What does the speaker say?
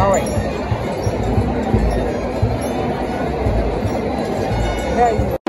flowing. Very